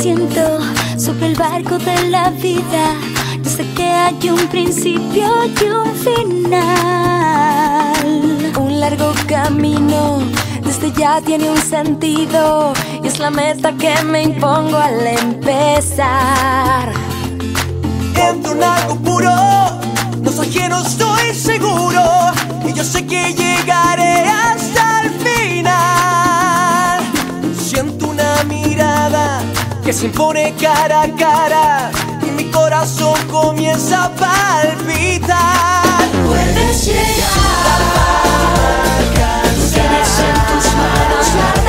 siento sobre el barco de la vida. Yo sé que hay un principio y un final. Un largo camino desde ya tiene un sentido y es la meta que me impongo al empezar. Entro en algo puro, no soy quien no estoy seguro y yo sé que que se impone cara a cara y mi corazón comienza a palpitar. Puedes llegar. Tienes en tus manos la